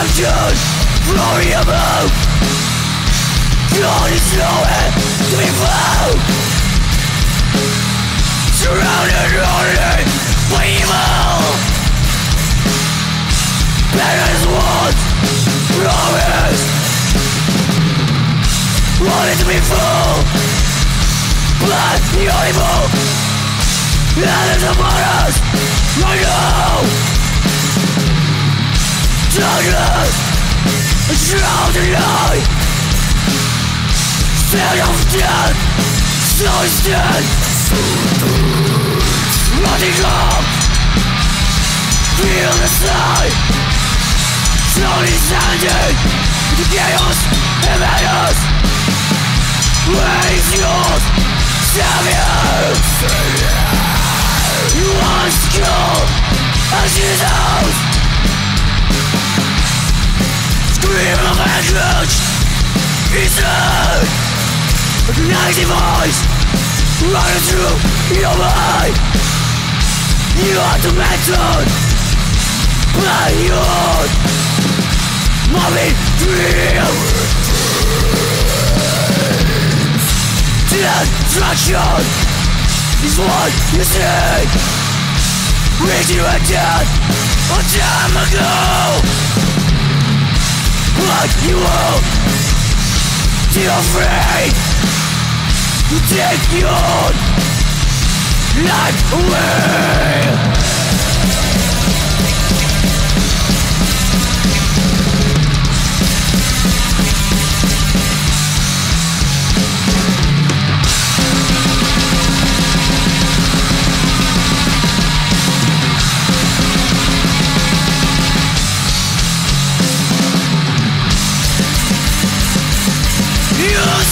Eruption, glory above God is nowhere to be found Surrounded only by evil. Parents want promise. Wanted to be full But the evil That is upon us right now Darkness Shrouded light Sound of death dead Running up Feel the side Slowly sounding The chaos and madness Where is yours? Savior You want to kill As Scream anguish Inside Nighty voice. Running through your mind. You are tormented By your Morbid dream. Destruction Is what you your death A time ago what you will Feel afraid to take your life away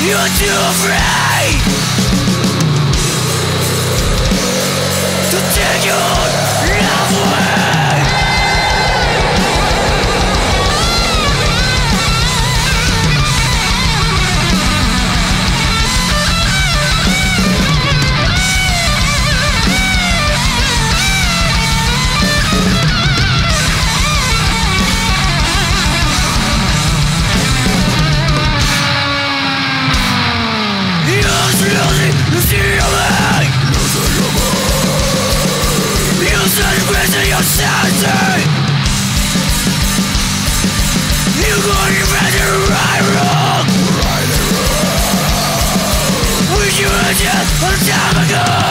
You're too afraid To take your love away You got right Right We should have just a time ago.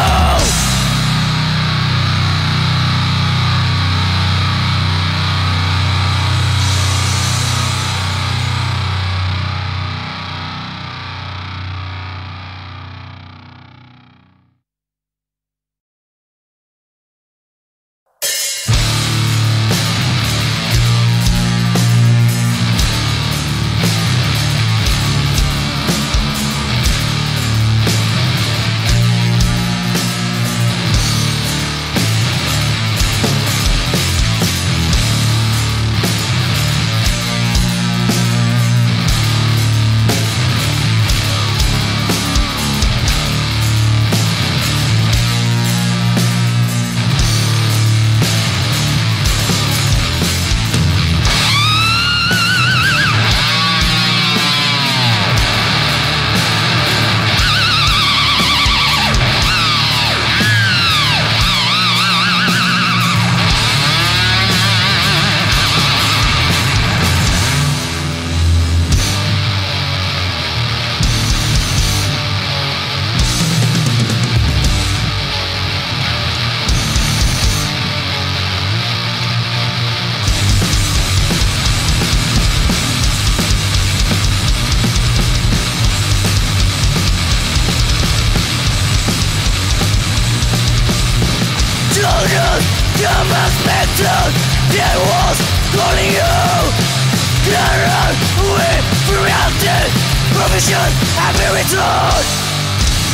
me return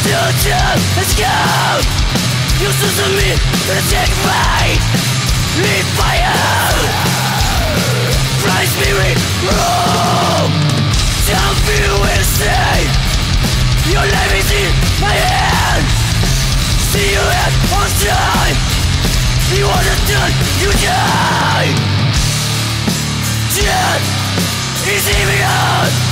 To death has come You to me to take my Lead fire Bright spirit roam Don't feel insane Your life is in my hands. See you at one time You understand, you die Death is imminent.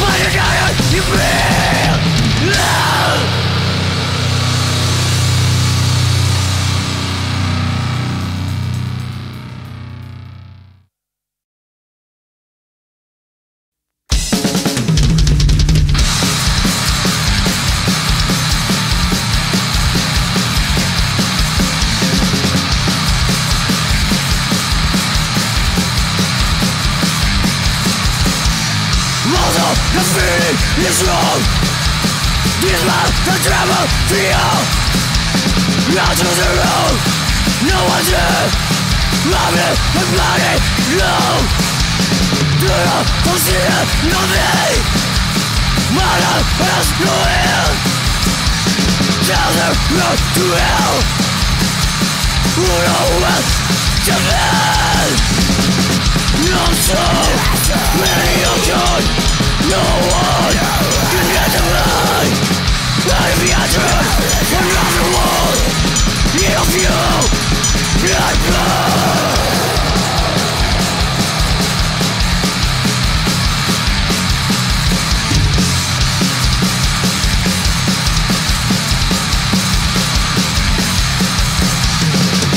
But you're gonna you be feel Out to the road No one's there it and bloody No. Do not consider nothing? Mother has no end. Tell the road to hell. Who knows to bed No soul Many God No one can get to the answer Around the world If you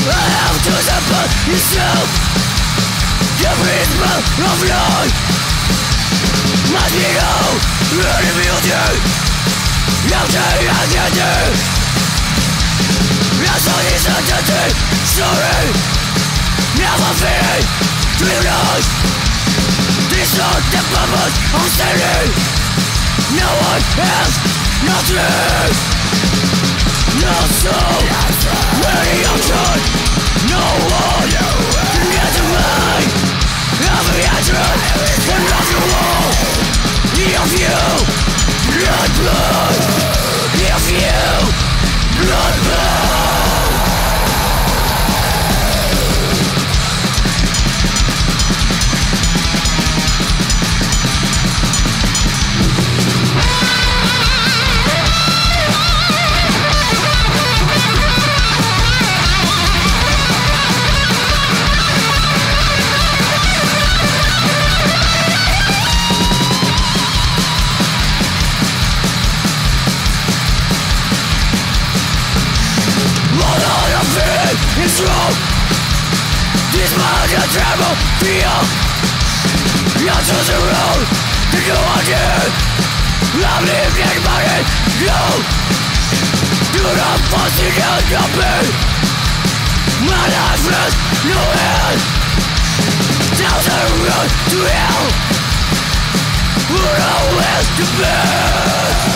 blood have to support yourself The principle of life Must be known in the future Nothing I can do That's all this identity Sorry Never feeling Dreamless This not the purpose of standing No one has nothing no soul, any option No one anybody No Do not force it down your pain My life has no end Down the road to hell Who knows to be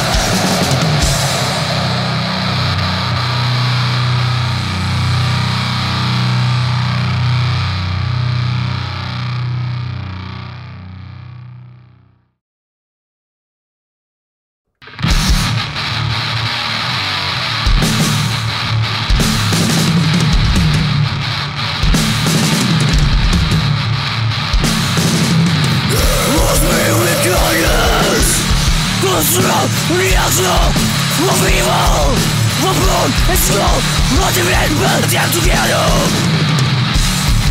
Motivate but them together.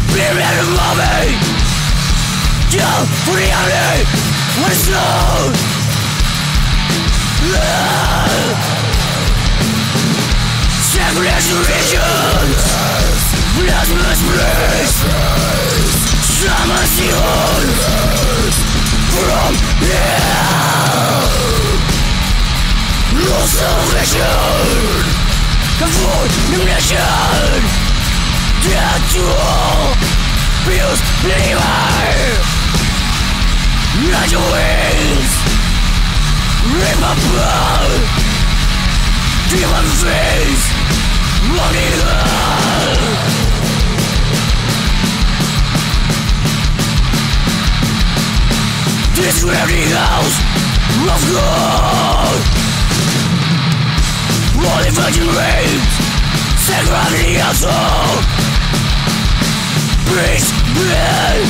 Period of loving Down for the enemy What is known regions Blasphemous praise Shaman from hell No salvation Avoid damnation Death to all Feels believer Not your wings Rip blood Demon face Money hell This gravity house of God Holy virgin rains Set gravity outside Priest, blood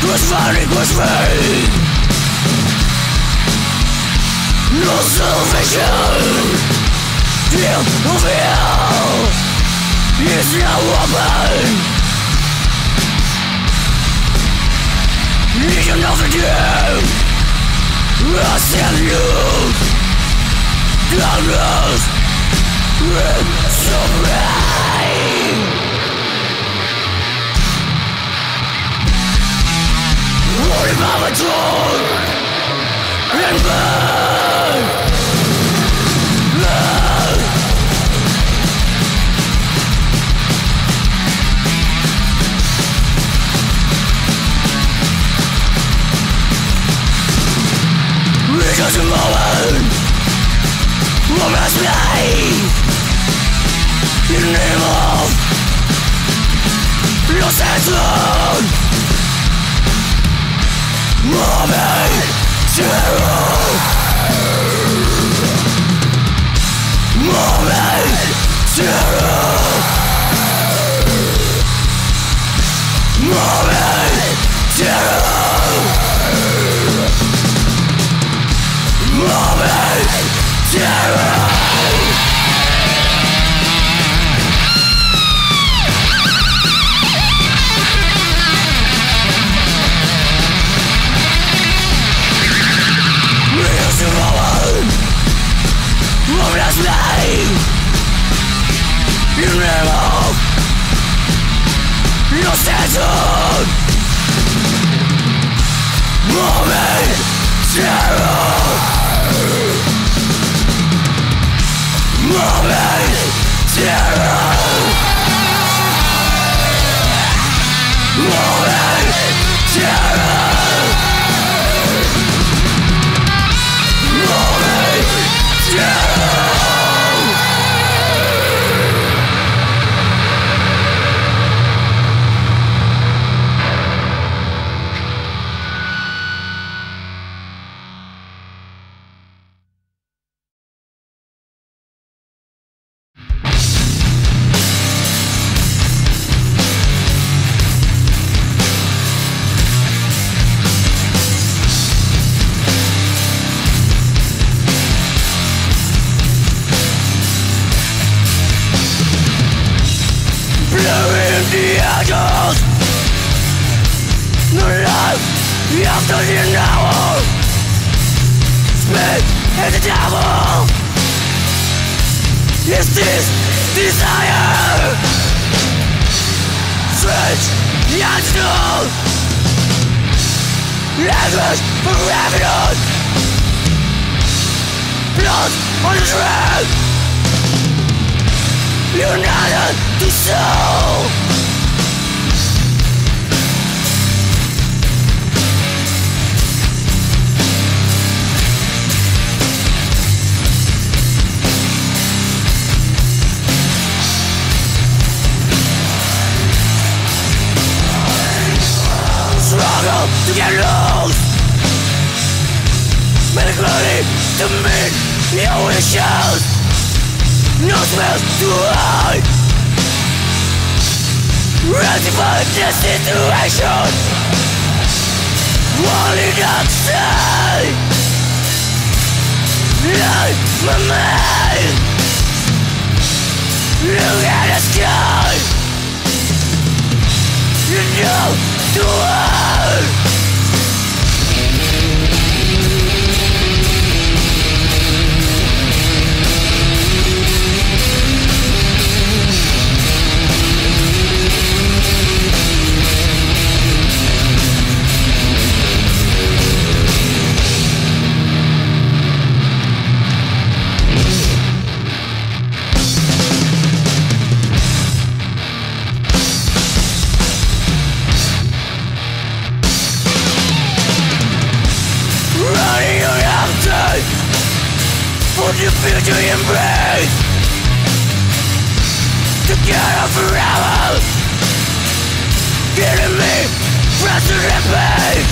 Crucified, crucified No salvation. Deal of hell. Is now open Need to do I send you. Downloads Because a moment Woman's life In the name of Los Angeles Morbid Terror Morbid Terror Morbid Terror Settled Morbid Terror Morbid Terror to meet your wishes no smells to hide. Rectify the situation. Walling outside Light my mind Look at the sky. You know the world For the future embrace? Together forever Getting me pressure and pain!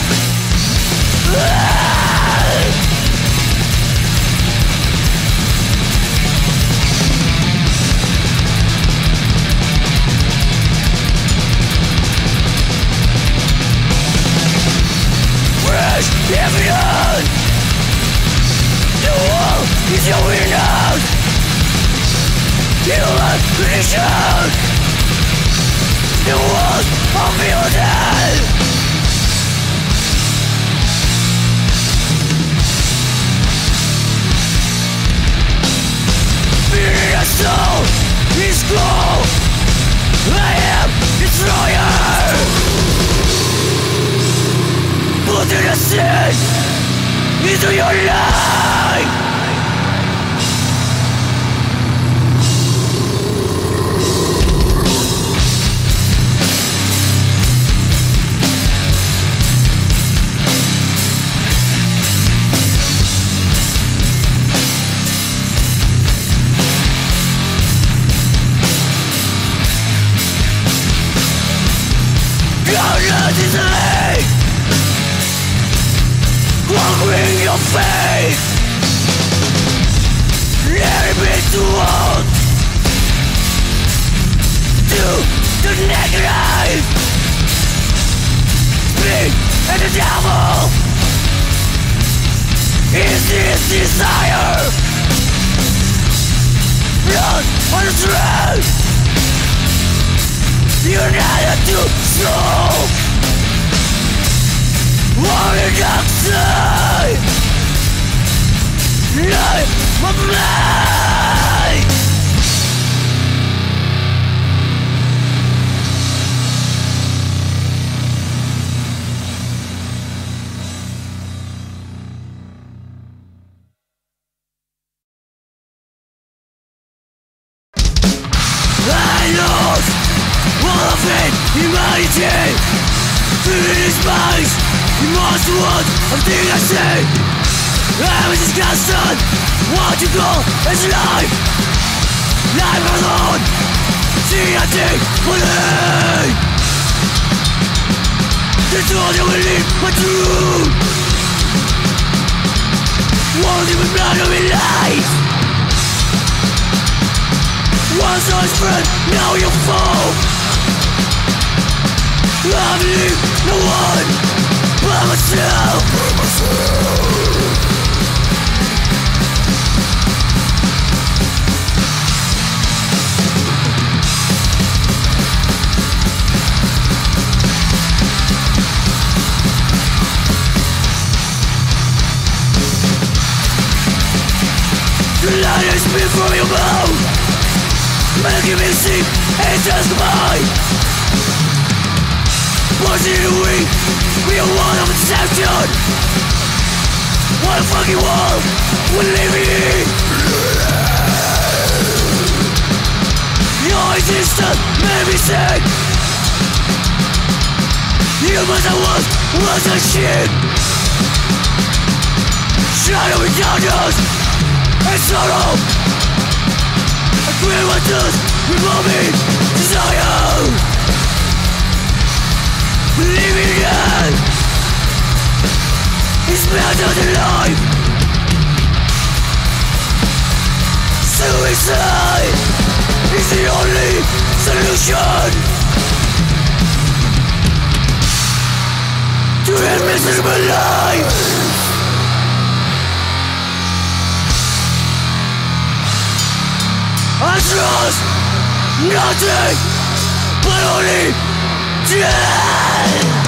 Fresh evidence The wall is your window Human vision The walls of your death Feeling a soul is cold I am destroyer Putting a sin into your life and the devil Is this desire Blood on the thread United to soul Orthodoxy Life of life humanity Feeling his mind you must want everything I say. I'm disgusted What you call is life. Life alone. Think believe This all you will live but true Won't even blood of life. Once I friend, now you fall I believe no myself, light is before your mouth Making me see it's just mine Pushing away We are one of deception One fucking wall We're living in. Your existence made me sick. You must have was, was a shit. Shadow in darkness. And sorrow I quit my dust Revolving desire Living again is better than life! Suicide is the only solution! To a miserable life! I trust nothing but only dead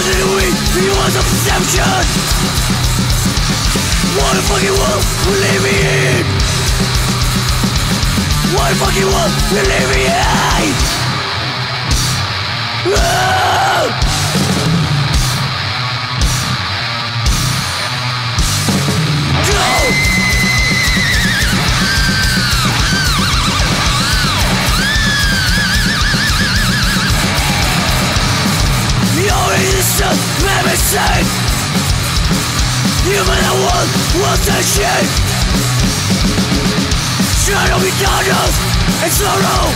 Wasn't it weak, it was a perception. What fucking world we're living in. What fucking world we're living in. Oh! Me sick Human I was, a shit. Shadow be darkness and sorrow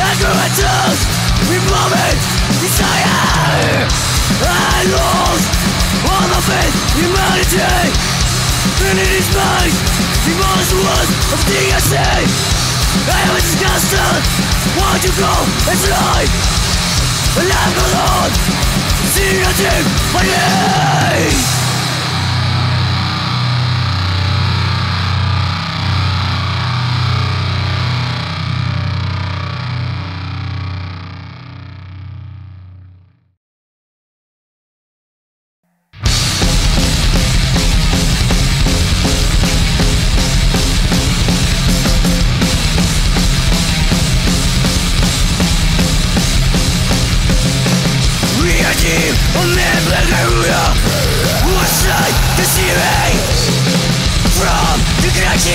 Anger and dust, revolving desire I lost all of it, humanity. And in his mind, the most words of the I am disgusted, what you call it's life goes on See nothing but the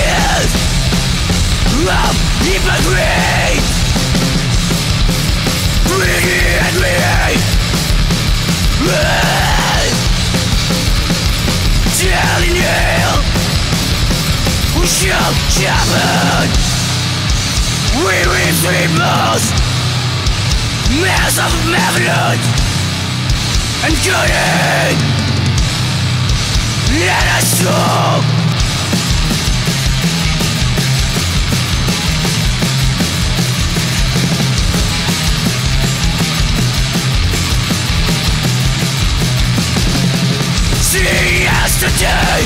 Of hypocrite. Greedy and greedy Telling you shall happen We will most Mask of malevolence and cunning. Let us go Yesterday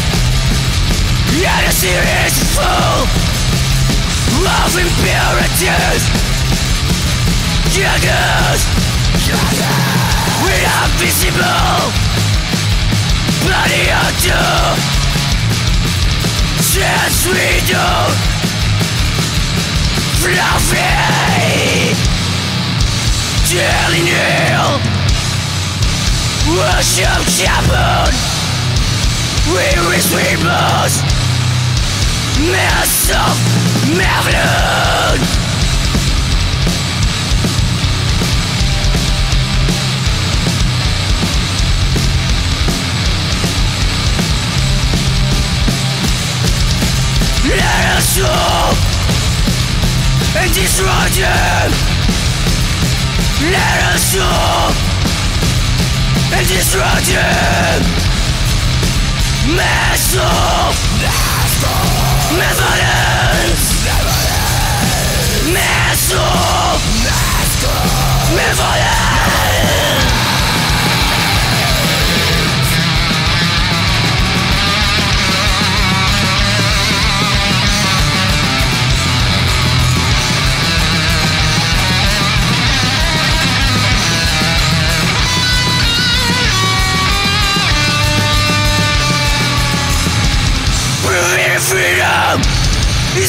Yet a series full Of impurities. Jaggers. We are visible. Bloody unto Since we don't Fluffy. Telling you Worship happen Wish we must Mask of Malevolence Let us go and destroy them. Let us go and destroy them. Mask of Malevolence. Mask of Malevolence.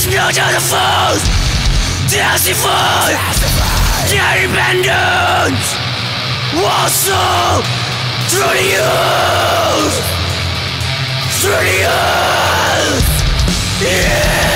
Built on the foes. Testify Their independence Also Through the youth Through the youth Yeah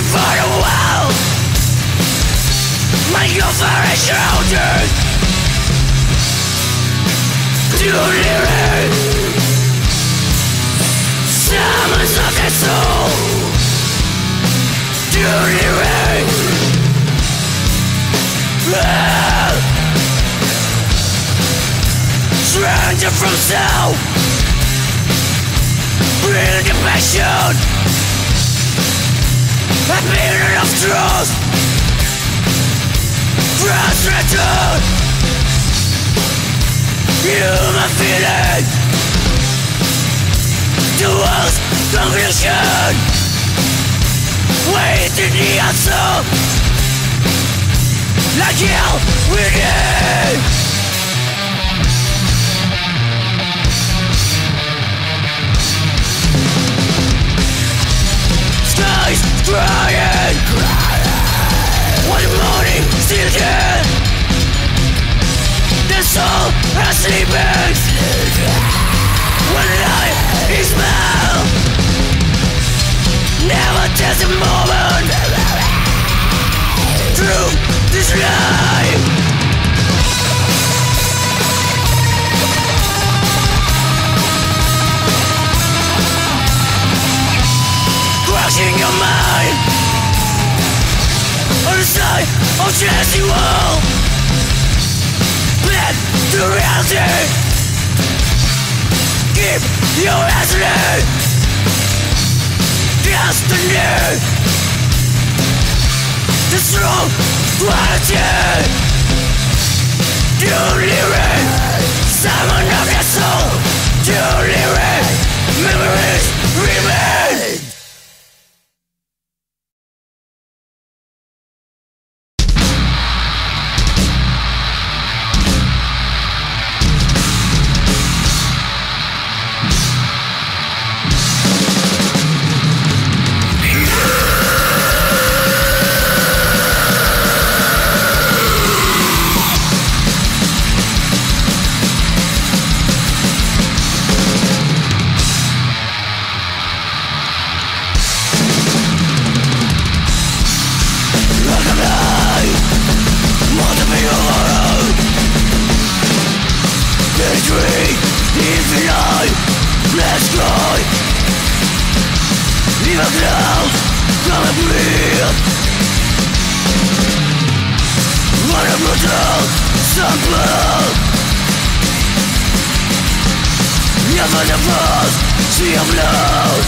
Breathing for the world My go for a shoulder To live Summons of the soul. To live Stranger from south. Bring the passion A period of trust Frustrated Human feeling. Towards conclusion Waiting the like hell within crying, morning The soul has When life is mal Never takes a moment. True this life On the side of Jesse Wall. Back to reality Keep your answer Destiny The strong your soul. Memories remain about Gonna breathe What a brutal sample Never the first sea of blood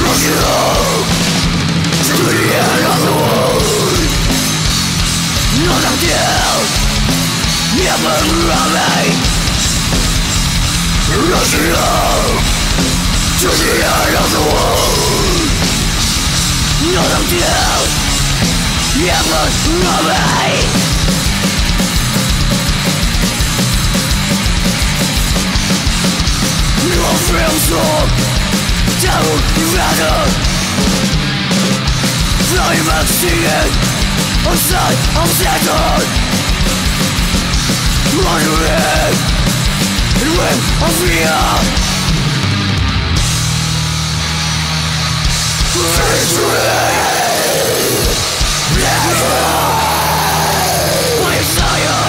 Rock it up To the end of the world Not until Never running Lost love to the end of the world none of you Ever nobody No film song Don't matter Fly back the end of the door with a fear Victory Never Messiah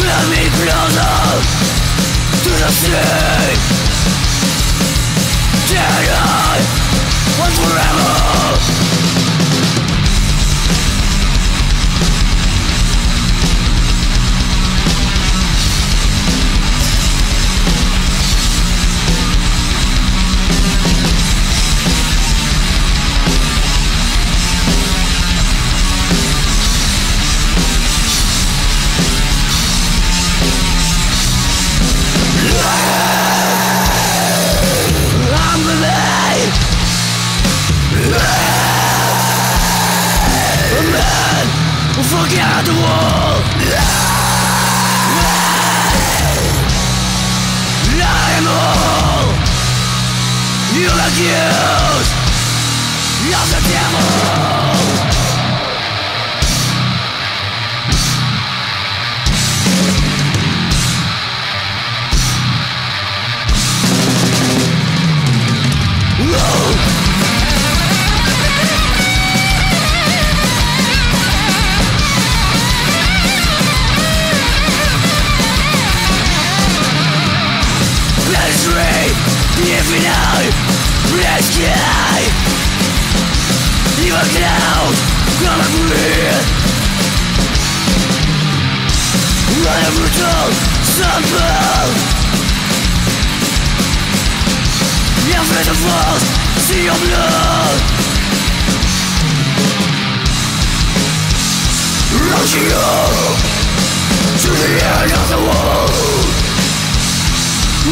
Let me closer To the sea Dead I once forever You falls See your blood Rushing up To the end of the world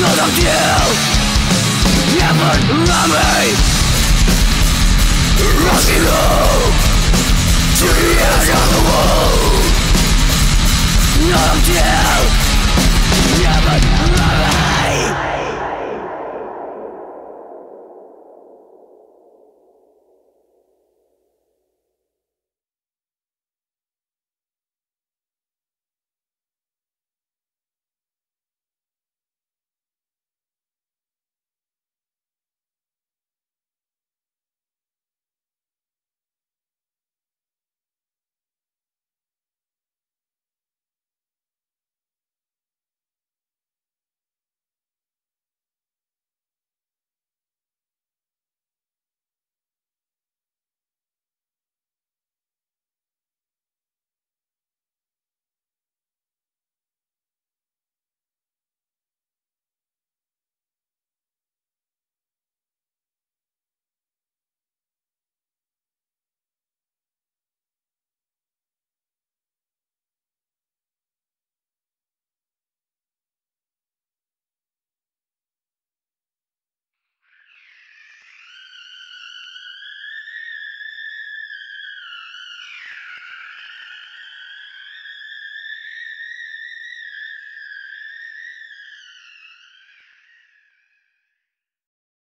Not until Heaven Rami Rushing up To the end of the world Not until